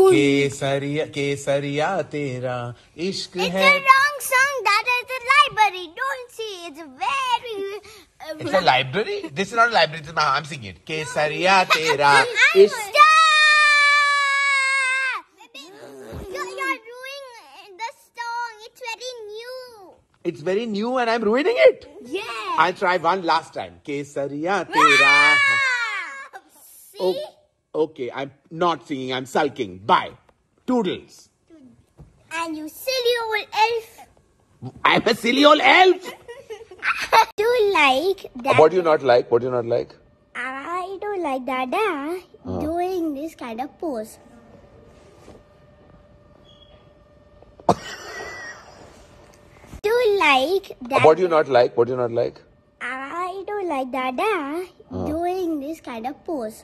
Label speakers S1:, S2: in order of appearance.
S1: cool.
S2: केसरिया केसरिया तेरा इश्क
S1: It's
S2: है
S1: a wrong song. That is the library. Don't see. It's very. Uh,
S2: It's a library. This is not a library. This is my, I'm singing it. केसरिया तेरा इश्क
S1: Stop! You're, you're ruining the song. It's very new.
S2: It's very new and I'm ruining it.
S1: Yeah.
S2: I'll try one last time. केसरिया तेरा
S1: See?
S2: Oh, okay, I'm not singing. I'm sulking. Bye. Toodles.
S1: And you silly old elf.
S2: I'm a silly old elf.
S1: Do you like that?
S2: What do you not like? What do you not like?
S1: I don't like Dada ah. doing this kind of pose. do you like that?
S2: What do you not like? What do you not like?
S1: I don't like Dada ah. doing this kind of pose.